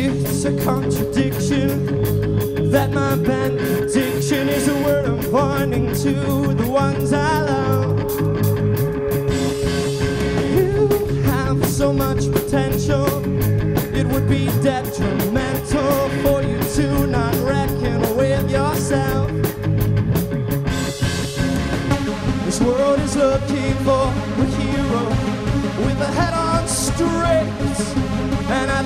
It's a contradiction that my benediction is a word of warning to the ones I love. You have so much potential, it would be detrimental for you to not reckon with yourself. This world is looking for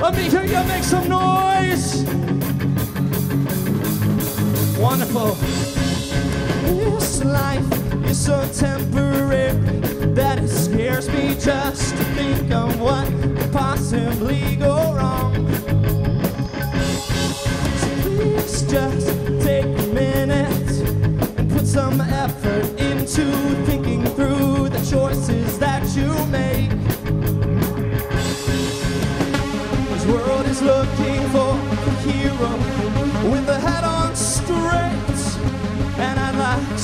Let me hear you make some noise. Wonderful. This life is so temporary that it scares me just to think of what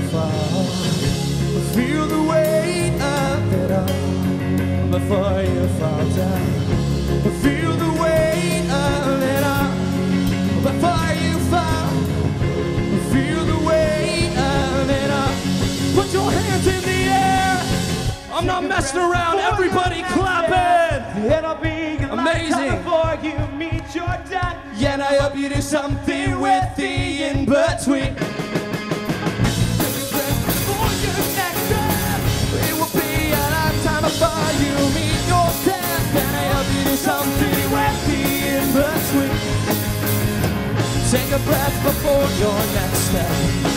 you fall. Feel the weight of it all before you fall down. Feel the weight of it all before you fall. Feel the weight of it all. Put your hands in the air. I'm not messing around. Everybody clapping. It'll be Amazing. before you meet your death. Yeah, and I hope you do something with the in between. Breath before your next step.